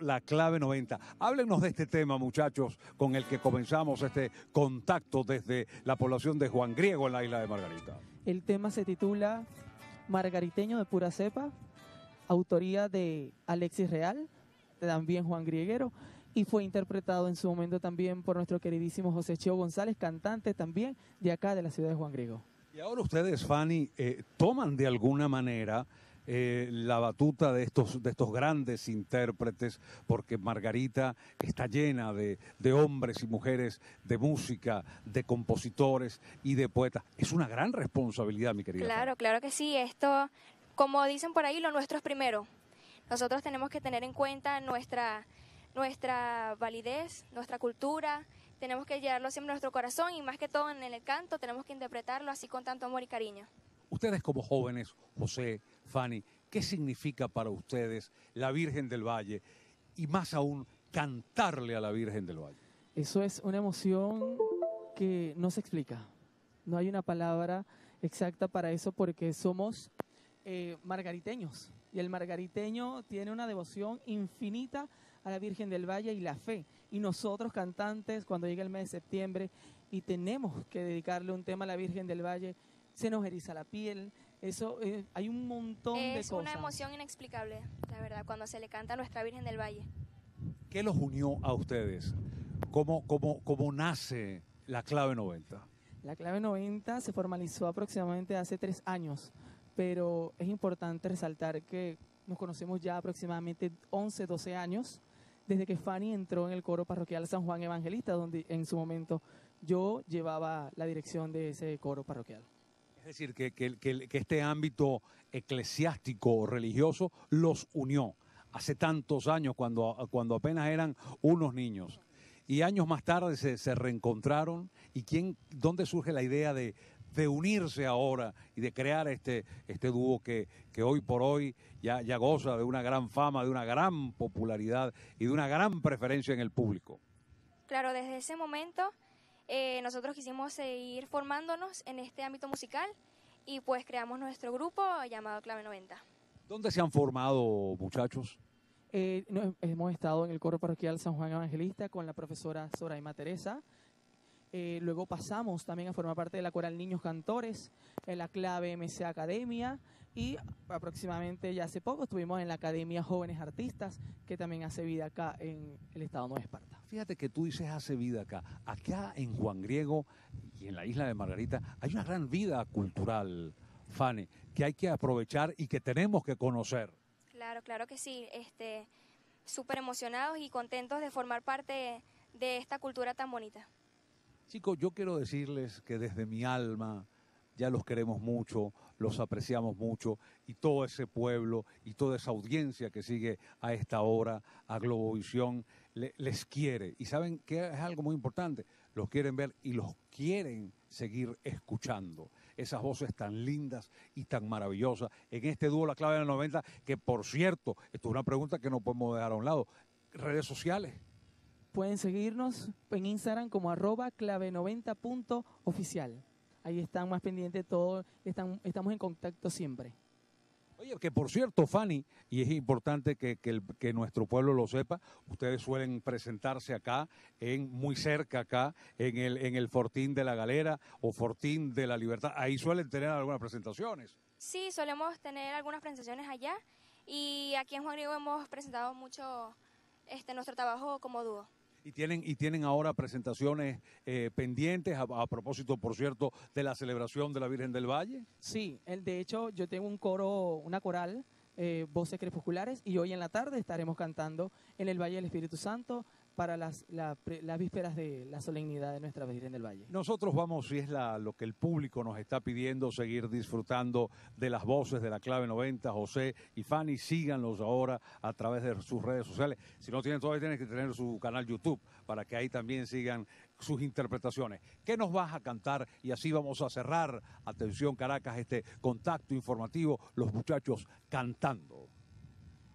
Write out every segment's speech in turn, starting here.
La clave 90. Háblenos de este tema, muchachos, con el que comenzamos este contacto desde la población de Juan Griego en la isla de Margarita. El tema se titula Margariteño de pura cepa, autoría de Alexis Real, también Juan Grieguero, y fue interpretado en su momento también por nuestro queridísimo José Cheo González, cantante también de acá de la ciudad de Juan Griego. Y ahora ustedes, Fanny, eh, toman de alguna manera eh, la batuta de estos, de estos grandes intérpretes, porque Margarita está llena de, de hombres y mujeres de música, de compositores y de poetas. Es una gran responsabilidad, mi querida. Claro, claro que sí. Esto, como dicen por ahí, lo nuestro es primero. Nosotros tenemos que tener en cuenta nuestra, nuestra validez, nuestra cultura, tenemos que llevarlo siempre a nuestro corazón y más que todo en el canto tenemos que interpretarlo así con tanto amor y cariño. Ustedes como jóvenes, José, Fanny, ¿qué significa para ustedes la Virgen del Valle y más aún cantarle a la Virgen del Valle? Eso es una emoción que no se explica. No hay una palabra exacta para eso porque somos eh, margariteños y el margariteño tiene una devoción infinita a la Virgen del Valle y la fe. Y nosotros cantantes, cuando llega el mes de septiembre y tenemos que dedicarle un tema a la Virgen del Valle, se nos eriza la piel, eso, eh, hay un montón de cosas. Es una emoción inexplicable, la verdad, cuando se le canta a nuestra Virgen del Valle. ¿Qué los unió a ustedes? ¿Cómo, cómo, cómo nace la Clave 90? La Clave 90 se formalizó aproximadamente hace tres años, pero es importante resaltar que nos conocemos ya aproximadamente 11, 12 años desde que Fanny entró en el coro parroquial San Juan Evangelista, donde en su momento yo llevaba la dirección de ese coro parroquial. Es decir, que, que, este ámbito eclesiástico o religioso los unió hace tantos años, cuando, cuando apenas eran unos niños. Y años más tarde se, se reencontraron. ¿Y quién, dónde surge la idea de, de unirse ahora y de crear este, este dúo que, que hoy por hoy ya, ya goza de una gran fama, de una gran popularidad y de una gran preferencia en el público. Claro, desde ese momento eh, nosotros quisimos seguir formándonos en este ámbito musical y pues creamos nuestro grupo llamado Clave 90. ¿Dónde se han formado muchachos? Eh, hemos estado en el coro parroquial San Juan Evangelista con la profesora Soraima Teresa, eh, luego pasamos también a formar parte de la coral Niños Cantores, en la clave MC Academia y aproximadamente ya hace poco estuvimos en la Academia Jóvenes Artistas, que también hace vida acá en el estado de Esparta. Fíjate que tú dices hace vida acá. Acá en Juan Griego y en la isla de Margarita hay una gran vida cultural, Fanny, que hay que aprovechar y que tenemos que conocer. Claro, claro que sí. Este, súper emocionados y contentos de formar parte de esta cultura tan bonita. Chicos, yo quiero decirles que desde mi alma ya los queremos mucho, los apreciamos mucho y todo ese pueblo y toda esa audiencia que sigue a esta hora a Globovisión les quiere. Y saben que es algo muy importante, los quieren ver y los quieren seguir escuchando. Esas voces tan lindas y tan maravillosas en este dúo La Clave de la 90, que por cierto, esto es una pregunta que no podemos dejar a un lado. Redes sociales. Pueden seguirnos en Instagram como arroba clave90.oficial. Ahí están más pendientes todos, están, estamos en contacto siempre. Oye, que por cierto, Fanny, y es importante que, que, nuestro pueblo lo sepa, ustedes suelen presentarse acá, en muy cerca acá, en el, en el Fortín de la Galera o Fortín de la Libertad. Ahí suelen tener algunas presentaciones. Sí, solemos tener algunas presentaciones allá y aquí en Juan Griego hemos presentado mucho este, nuestro trabajo como dúo. Y tienen, y tienen ahora presentaciones eh, pendientes a, propósito, por cierto, de la celebración de la Virgen del Valle. Sí, el, de hecho yo tengo un coro, una coral, eh, voces crepusculares, y hoy en la tarde estaremos cantando en el Valle del Espíritu Santo para las, vísperas de la solemnidad de nuestra Virgen del Valle. Nosotros vamos, si es lo que el público nos está pidiendo, seguir disfrutando de las voces de la clave 90, José y Fanny, síganlos ahora a través de sus redes sociales. Si no tienen todavía, tienen que tener su canal YouTube para que ahí también sigan sus interpretaciones. ¿Qué nos vas a cantar? Y así vamos a cerrar, atención Caracas, este contacto informativo, los muchachos cantando.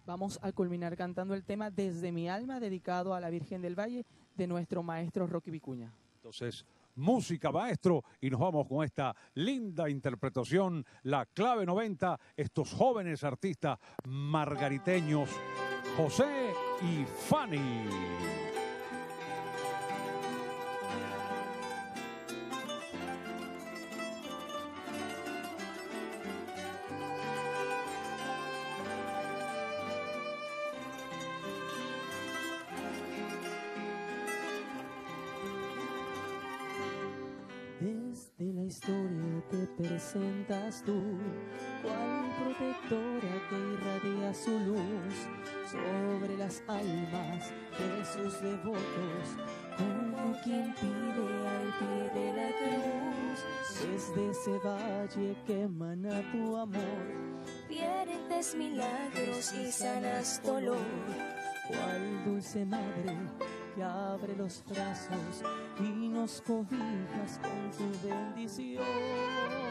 Vamos a culminar cantando el tema Desde mi alma, dedicado a la Virgen del Valle, de nuestro maestro Rocky Vicuña. Entonces, música maestro, y nos vamos con esta linda interpretación, la clave 90, estos jóvenes artistas margariteños, José y Fanny. Historia te presentas tú, cual protectora que irradia su luz sobre las almas de sus devotos, como quien pide al pie de la cruz. Desde ese valle que emana tu amor, Pierdes milagros y sanas dolor. cual dulce madre que abre los brazos y nos cobijas con tu bendición.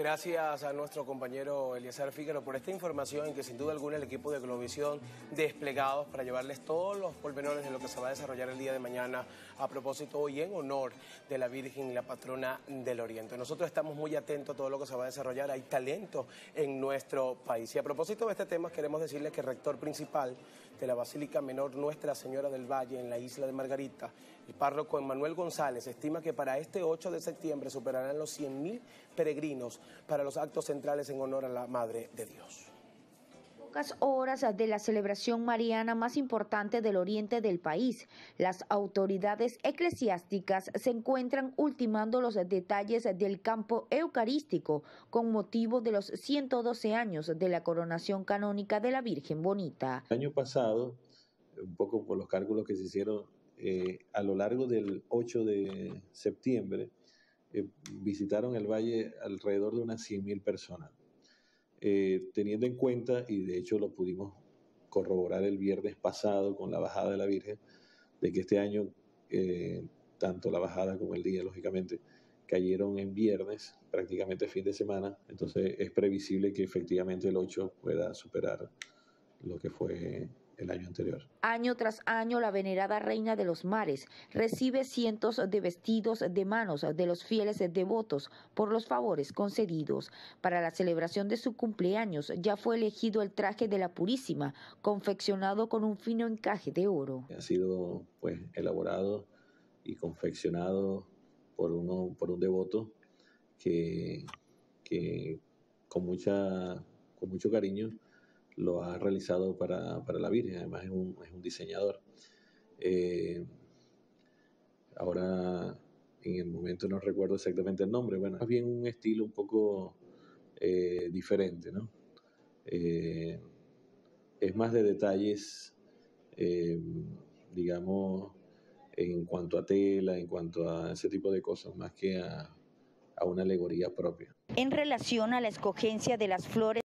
Gracias a nuestro compañero Eliezer Fígaro por esta información que sin duda alguna el equipo de Globovisión desplegados para llevarles todos los pormenores de lo que se va a desarrollar el día de mañana a propósito y en honor de la Virgen y la patrona del Oriente. Nosotros estamos muy atentos a todo lo que se va a desarrollar, hay talento en nuestro país. Y a propósito de este tema queremos decirles que el rector principal de la Basílica Menor Nuestra Señora del Valle en la isla de Margarita, el párroco Emmanuel González, estima que para este 8 de septiembre superarán los 100.000 peregrinos para los actos centrales en honor a la Madre de Dios. pocas horas de la celebración mariana más importante del oriente del país, las autoridades eclesiásticas se encuentran ultimando los detalles del campo eucarístico con motivo de los 112 años de la coronación canónica de la Virgen Bonita. El año pasado, un poco por los cálculos que se hicieron, eh, a lo largo del 8 de septiembre, eh, visitaron el valle alrededor de unas 100.000 personas. Eh, teniendo en cuenta, y de hecho lo pudimos corroborar el viernes pasado con la bajada de la Virgen, de que este año, eh, tanto la bajada como el día, lógicamente, cayeron en viernes, prácticamente fin de semana, entonces es previsible que efectivamente el 8 pueda superar lo que fue el año anterior. Año tras año, la venerada Reina de los Mares recibe cientos de vestidos de manos de los fieles devotos por los favores concedidos. Para la celebración de su cumpleaños ya fue elegido el traje de la Purísima, confeccionado con un fino encaje de oro. Ha sido pues elaborado y confeccionado por, uno, por un devoto que, que con, mucha, con mucho cariño lo ha realizado para, para la Virgen, además es un, es un diseñador. Eh, ahora, en el momento no recuerdo exactamente el nombre, bueno, más bien un estilo un poco eh, diferente, ¿no? Eh, es más de detalles, eh, digamos, en cuanto a tela, en cuanto a ese tipo de cosas, más que a, a una alegoría propia. En relación a la escogencia de las flores,